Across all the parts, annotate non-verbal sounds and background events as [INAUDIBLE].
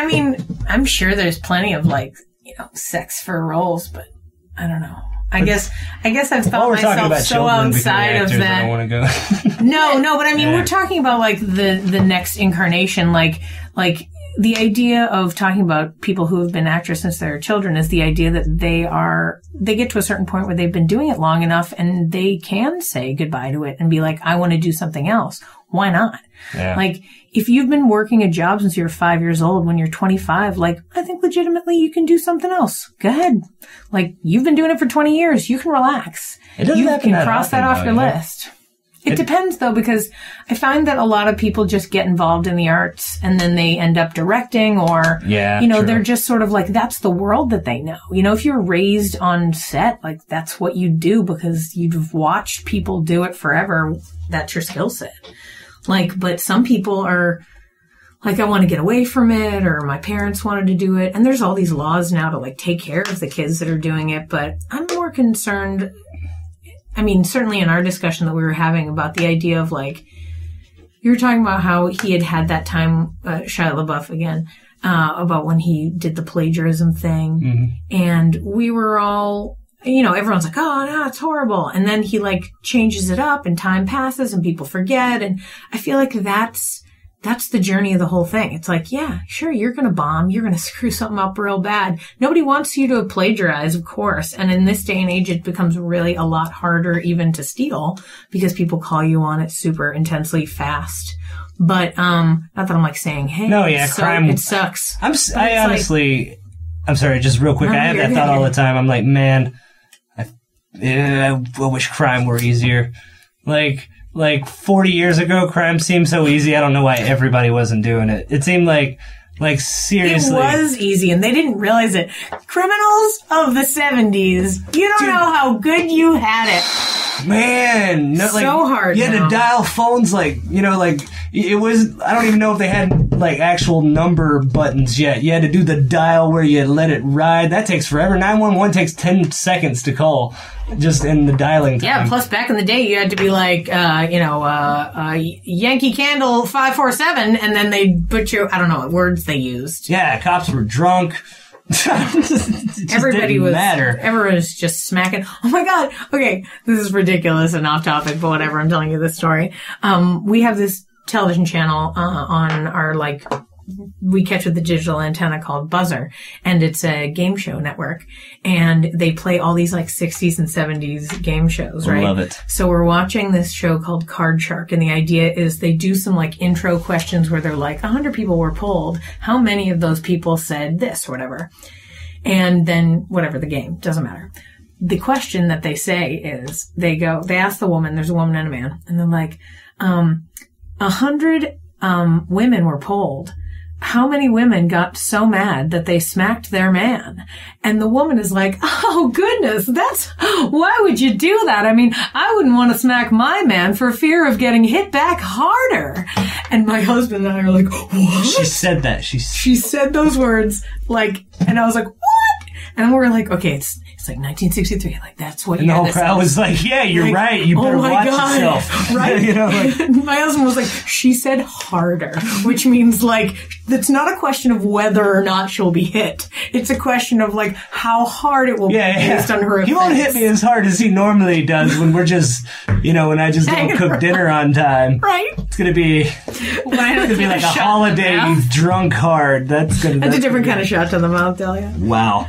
I mean, I'm sure there's plenty of like, you know, sex for roles, but I don't know. I guess I guess I've talking myself so outside of that. don't want to go. [LAUGHS] No, no, but I mean, Yeah. we're talking about like the the next incarnation, like like the idea of talking about people who have been actors since they're children is the idea that they are they get to a certain point where they've been doing it long enough and they can say goodbye to it and be like, I want to do something else. Why not? Yeah. Like, if you've been working a job since you're five years old, when you're 25, like, I think legitimately you can do something else. Go ahead. Like, you've been doing it for 20 years. You can relax. It doesn't you can that cross often, that off though, your you know? list. It, depends though, because I find that a lot of people just get involved in the arts and then they end up directing or, Yeah, you know, true. they're just sort of like, that's the world that they know. You know, if you're raised on set, like that's what you do because you've watched people do it forever. That's your skill set. Like, but some people are like, I want to get away from it or my parents wanted to do it. And there's all these laws now to like take care of the kids that are doing it. But I'm more concerned. I mean, certainly in our discussion that we were having about the idea of like, you were talking about how he had had that time, uh, Shia LaBeouf again, uh, about when he did the plagiarism thing. And we were all, you know, everyone's like, oh, no, it's horrible. And then he like changes it up and time passes and people forget. And I feel like that's, that's the journey of the whole thing. It's like, yeah, sure, you're going to bomb. You're going [LAUGHS] to screw something up real bad. Nobody wants you to plagiarize, of course. And in this day and age, it becomes really a lot harder even to steal because people call you on it super intensely fast. But, um, not that I'm like saying, hey, No, yeah, so- crime- it sucks. I'm. I it's like- honestly. I'm sorry. Just real quick. I have that thought all the time. I'm like, man, I, eh, I wish crime were easier. Like, like 40 years ago, crime seemed so easy. I don't know why everybody wasn't doing it. It seemed like, like seriously. It was easy, and they didn't realize it. Criminals of the '70s, you don't know how good you had it. Man, no, like, So hard You had now. to dial phones, like you know, like it was. I don't even know if they had like actual number buttons yet. You had to do the dial where you let it ride. That takes forever. Nine one one takes ten seconds to call, just in the dialing time. Yeah. Plus, back in the day, you had to be like, uh, you know, uh, uh, Yankee Candle five four seven, and then they put you. I don't know what words they used. Yeah, cops were drunk. [LAUGHS] Everybody was. matter. Everyone was just smacking. Oh my god. Okay, this is ridiculous and off topic, but whatever. I'm telling you this story. Um, we have this television channel uh, on our like we catch with the digital antenna called Buzzr, and it's a game show network, and they play all these like 60s and 70s game shows, right? Love it. So we're watching this show called Card Shark, and the idea is they do some like intro questions where they're like, 100 people were polled. How many of those people said this or whatever? And then whatever the game, doesn't matter. The question that they say is, they go, they ask the woman, there's a woman and a man, and they're like, um, a hundred, um, women were polled. How many women got so mad that they smacked their man? And the woman is like, [LAUGHS] Oh goodness, that's, why would you do that? I mean, I wouldn't want to smack my man for fear of getting hit back harder. And my husband and I are like, what? She said that. She. she said those words like and i was like and we're like okay it's it's like 1963 like that's what And the whole crowd was like, "Yeah, you're Like, right. You oh better my watch God. yourself." [LAUGHS] [LAUGHS] Right? you know, like [LAUGHS] my husband was like she said harder which means like it's not a question of whether or not she'll be hit it's a question of like how hard it will Yeah, be yeah. based on her He won't hit me as hard as he normally does when we're just, you know, when I just don't cook dinner on time. right It's gonna be, it's gonna be like a holiday drunk hard. That's gonna. that's a different kind of shot to the mouth Delia. Wow.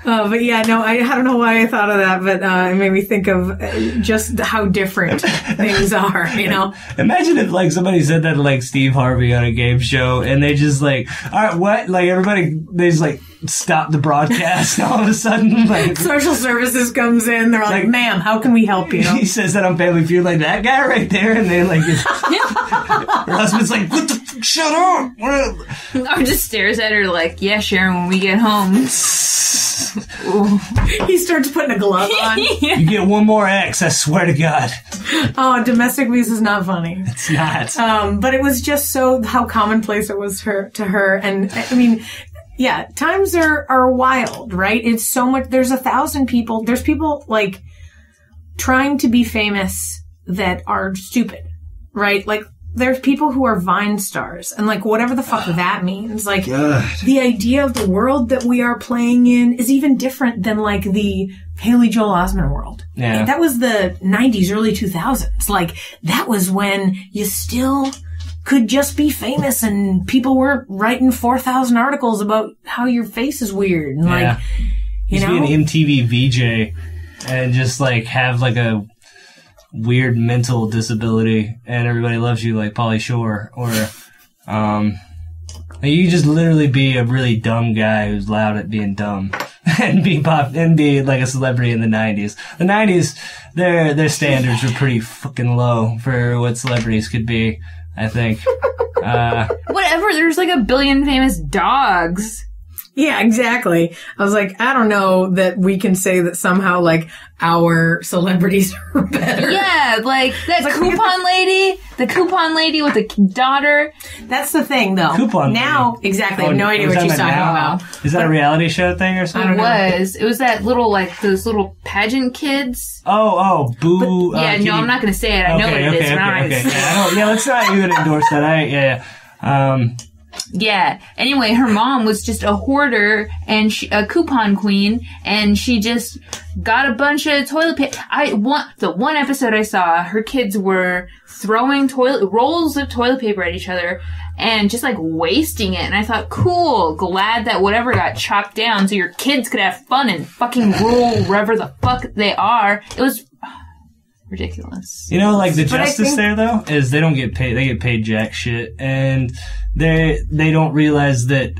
Uh, but yeah, no, I, I don't know why I thought of that, but uh, it made me think of uh, just how different [LAUGHS] things are, you know? Imagine if like somebody said that to like Steve Harvey on a game show, and they just like, all right, what? Like everybody, they just like stop the broadcast [LAUGHS] all of a sudden. [LAUGHS] Like Social services comes in, they're like, Like- ma'am, how can we help you? he says that on Family Feud, like that guy right there, and they like, her husband's like, what the? F- shut up! What- Or just stares at her like, yeah, Sharon, when we get home. [LAUGHS] he starts putting a glove on. [LAUGHS] You get one more X, I swear to God. oh, domestic abuse is not funny. It's not. Um, but it was just so how commonplace it was her to her, and I I mean, yeah, times are are wild, right? It's so much. There's a thousand people. There's people like trying to be famous that are stupid, right? Like there's people who are Vine stars and like whatever the fuck that [SIGHS] means. Like God. the idea of the world that we are playing in is even different than like the Haley Joel Osment world. Yeah. That was the 90s, early 2000s. Like that was when you still could just be famous and people weren't writing 4,000 articles about how your face is weird. And like, you Just know, be an MTV VJ and just like have like a weird mental disability and everybody loves you like Pauly Shore or um you just literally be a really dumb guy who's loud at being dumb [LAUGHS] and be pop and be like a celebrity in the 90s. The 90s their their standards were pretty fucking low for what celebrities could be, I think. Uh [LAUGHS] Whatever. There's like a billion famous dogs. Yeah, exactly. I was like, I don't know that we can say that somehow like our celebrities [LAUGHS] are better. Yeah, like that like- coupon lady, the coupon lady with the daughter. That's the thing though. Coupon Now, Lady. exactly. I have Oh, no idea what that she's a talking now? about. Is that a reality show thing or something? It was. It was that little like those little pageant kids. Oh, oh, boo. yeah, uh, no, I'm not going to say it. I know what okay, it is, okay, but I'm not okay, going to okay. Yeah, I don't, yeah, let's not even endorse that. I, yeah, yeah. Um, Yeah. Anyway, her mom was just a hoarder and she, a coupon queen, and she just got a bunch of toilet paper. I want the one episode I saw, her kids were throwing toilet rolls of toilet paper at each other and just like wasting it. And I thought, cool, glad that whatever got chopped down so your kids could have fun and fucking rule wherever the fuck they are. It was ridiculous. you know, like the But justice think- there though is they don't get paid. They get paid jack shit, and they they don't realize that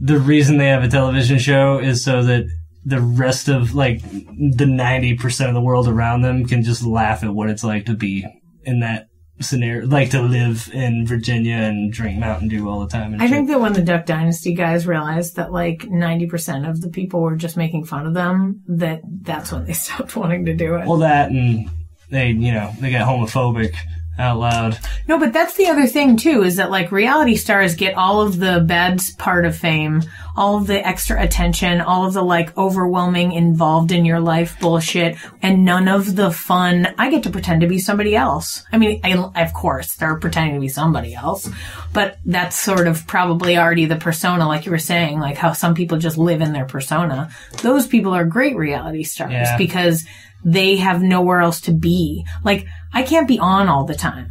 the reason they have a television show is so that the rest of like the ninety percent of the world around them can just laugh at what it's like to be in that scenario, like to live in Virginia and drink Mountain Dew all the time. And I shit. think that when the Duck Dynasty guys realized that like 90% of the people were just making fun of them, that that's when they [LAUGHS] stopped wanting to do it. well that and they you know they got homophobic out loud. No, but that's the other thing too, is that like reality stars get all of the bad part of fame, all of the extra attention, all of the like overwhelming involved in your life bullshit, and none of the fun. I get to pretend to be somebody else. I mean, I, of course, they're pretending to be somebody else, but that's sort of probably already the persona, like you were saying, like how some people just live in their persona. Those people are great reality stars Yeah. because they have nowhere else to be. Like, I can't be on all the time.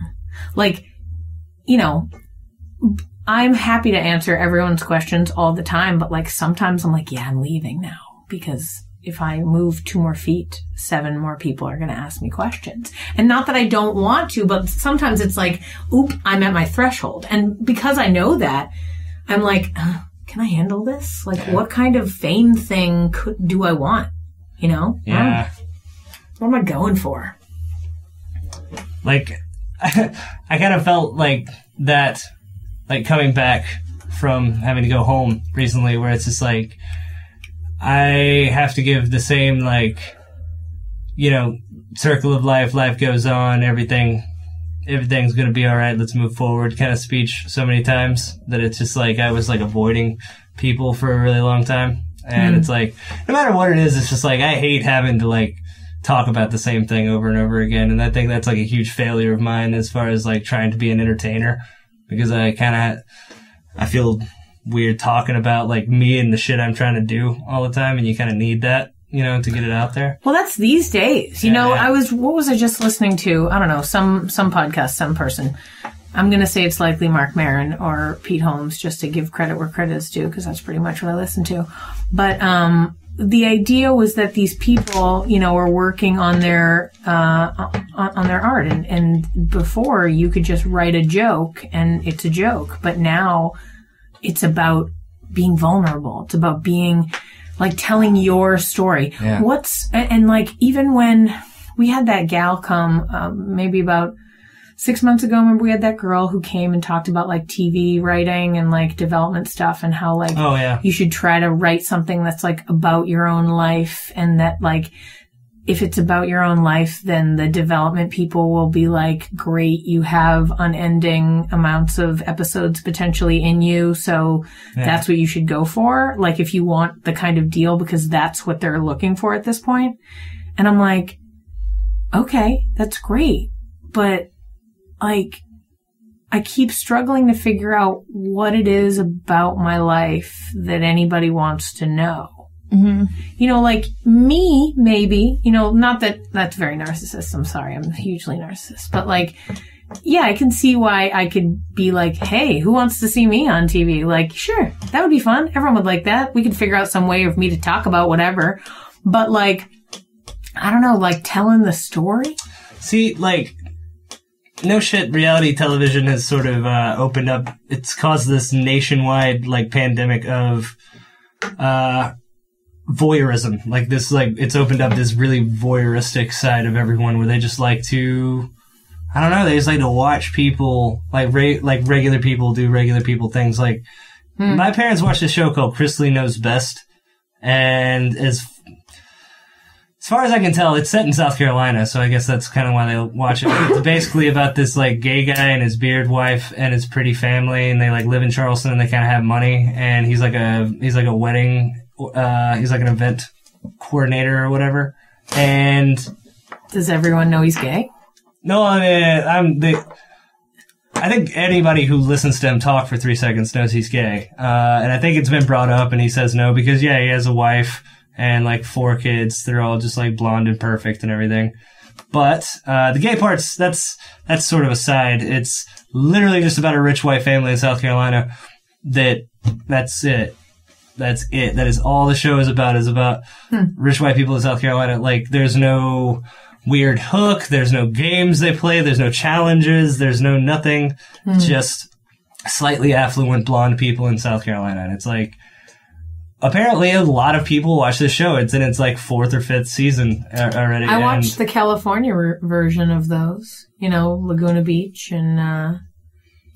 Like, you know, I'm happy to answer everyone's questions all the time, but like sometimes I'm like, yeah, I'm leaving now because if I move two more feet, seven more people are going to ask me questions. And not that I don't want to, but sometimes it's like, oop, I'm at my threshold. And because I know that, I'm like, uh, can I handle this? Like, what kind of fame thing could, do I want? You know? Yeah. What am I going for? like [LAUGHS] I kind of felt like that like coming back from having to go home recently where it's just like I have to give the same like you know circle of life life goes on everything everything's going to be all right let's move forward kind of speech so many times that it's just like I was like avoiding people for a really long time and hmm. it's like no matter what it is it's just like I hate having to like talk about the same thing over and over again. And I think that's like a huge failure of mine as far as like trying to be an entertainer because I kind of, I feel weird talking about like me and the shit I'm trying to do all the time. And you kind of need that, you know, to get it out there. Well, that's these days. You Yeah, know, yeah. I was, what was I just listening to? I don't know, some, some podcast, some person. I'm going to say it's likely Marc Maron or Pete Holmes just to give credit where credit is due because that's pretty much what I listen to. But, um, the idea was that these people, you know, were working on their, uh, on, on their art and, and before you could just write a joke and it's a joke, but now it's about being vulnerable. It's about being like telling your story. Yeah. What's and, and like even when we had that gal come, um, maybe about six months ago. Remember we had that girl who came and talked about like TV writing and like development stuff and how like Oh yeah. you should try to write something that's like about your own life and that like if it's about your own life, then the development people will be like, great, you have unending amounts of episodes potentially in you. So that's what you should go for. Like if you want the kind of deal, because that's what they're looking for at this point. And I'm like, okay, that's great. But like, I keep struggling to figure out what it is about my life that anybody wants to know. Mm-hmm. You know, like me, maybe, you know, not that that's very narcissist. I'm sorry. I'm hugely narcissist, but like, yeah, I can see why I could be like, Hey, who wants to see me on TV? Like, sure, that would be fun. Everyone would like that. We could figure out some way of me to talk about whatever. But like, I don't know, like telling the story. See, like, no shit, reality television has sort of uh, opened up. It's caused this nationwide like pandemic of uh, voyeurism. Like this, like it's opened up this really voyeuristic side of everyone where they just like to. I don't know. They just like to watch people, like re- like regular people do regular people things. Like my parents watched a show called Chrisley Knows Best, and as far as I can tell, it's set in South Carolina, so I guess that's kind of why they watch it. It's basically about this like gay guy and his beard wife and his pretty family, and they like live in Charleston and they kind of have money, and he's like a he's like a wedding, uh, he's like an event coordinator or whatever, and Does everyone know he's gay? no, I mean, I'm the. I think anybody who listens to him talk for three seconds knows he's gay, uh, and I think it's been brought up, and he says no because yeah, he has a wife and like four kids. They're all just like blonde and perfect and everything. But uh, the gay parts that's that's sort of a side. It's literally just about a rich white family in South Carolina. That that's it. That's it. That is all the show is about. Is about rich white people in South Carolina. Like there's no weird hook. There's no games they play. There's no challenges. There's no nothing. Just slightly affluent blonde people in South Carolina. And it's like, apparently a lot of people watch this show. It's in its like fourth or fifth season already. I and watched the California ver- version of those. You know, Laguna Beach and uh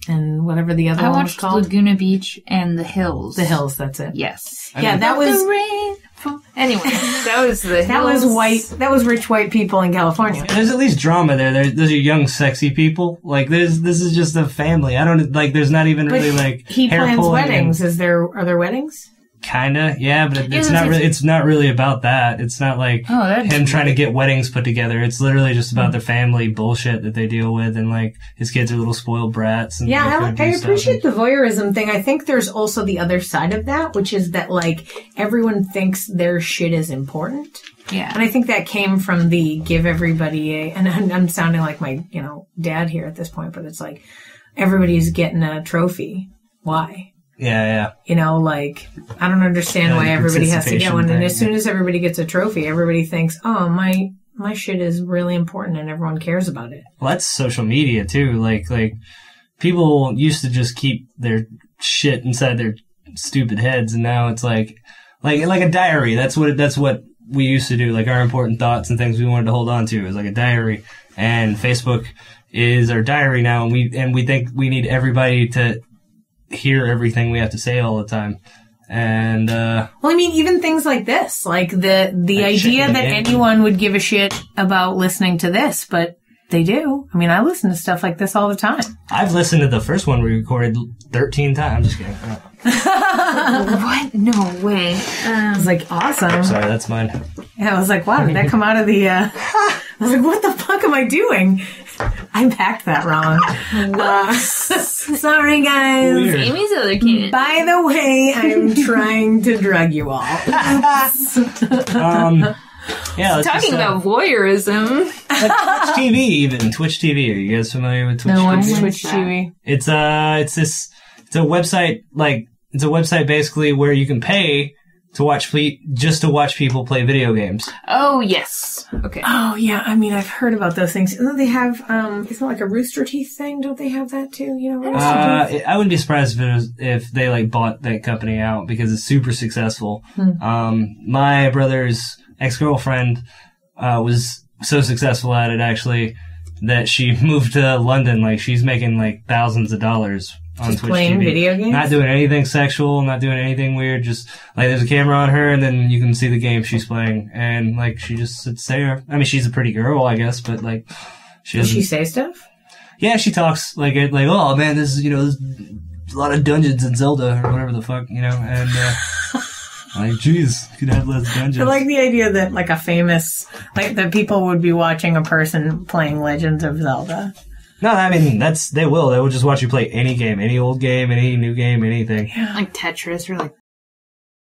and whatever the other I one was watched called. Laguna Beach and the Hills. the Hills. That's it. Yes. Yeah, that was The rain Anyway, [LAUGHS] that was the that was white. That was rich white people in California. There's at least drama there. There, those are young, sexy people. Like, there's this is just a family. I don't like. There's not even But really like he hair plans pulling and- weddings. Is there are there weddings? Kinda, yeah, but it, it's it's- not really. it's- It's not really about that. It's not like Oh, that's him trying to get weddings put together. It's literally just about the family bullshit that they deal with, and like his kids are little spoiled brats. And Yeah, I, go like- do I stuff appreciate the voyeurism thing. I think there's also the other side of that, which is that like everyone thinks their shit is important. Yeah. And I think that came from the give everybody a, and I'm, I'm sounding like my, you know, dad here at this point, but it's like everybody's getting a trophy. Why? Yeah, yeah. You know, like, I don't understand Yeah, why everybody has to get one. And thing, as soon as everybody gets a trophy, everybody thinks, oh, my, my shit is really important and everyone cares about it. Well, that's social media too. Like, like people used to just keep their shit inside their stupid heads, and now it's like, like, like a diary. That's what that's what we used to do. Like our important thoughts and things we wanted to hold on to is like a diary. And Facebook is our diary now, and we and we think we need everybody to hear everything we have to say all the time. And uh, Well, I mean, even things like this, like the the Like idea that game. anyone would give a shit about listening to this, but they do. I mean, I listen to stuff like this all the time. I've listened to the first one we recorded thirteen times. I'm Just kidding. [LAUGHS] What? No way. I was like, awesome. sorry, that's mine. Yeah, I was like, wow, did that come out of the? Uh... [LAUGHS] I was like, what the fuck am I doing? I packed that wrong. Uh, [LAUGHS] sorry, guys. Weird. Amy's other kid. By the way, I'm [LAUGHS] trying to drug you all. Um, yeah, let's Talking just, uh, about voyeurism. Twitch TV even Twitch TV. Are you guys familiar with Twitch? No TV? one's What's Twitch? TV. It's uh, it's this. It's a website like it's a website basically where you can pay to watch ple- just to watch people play video games. Oh yes. Okay. Oh yeah, I mean I've heard about those things. And then they have um isn't like a Rooster Teeth thing? Don't they have that too? You know, Uh, Teeth? I wouldn't be surprised if it was, if they like bought that company out because it's super successful. Um, my brother's ex girlfriend uh, was so successful at it actually that she [LAUGHS] moved to London. Like she's making like thousands of dollars on Just Twitch playing TV. video games? Not doing anything sexual, not doing anything weird. Just like there's a camera on her, and then you can see the game she's playing, and like she just sits there. I mean, she's a pretty girl, I guess, but like she Does she say stuff? Yeah, she talks like it, like, oh man, this is you know, there's a lot of dungeons in Zelda or whatever the fuck, you know, and uh, [LAUGHS] like, geez, could have less dungeons. I like the idea that like a famous like that people would be watching a person playing Legends of Zelda. No, I mean that's they will. They will just watch you play any game, any old game, any new game, anything. Like Tetris or like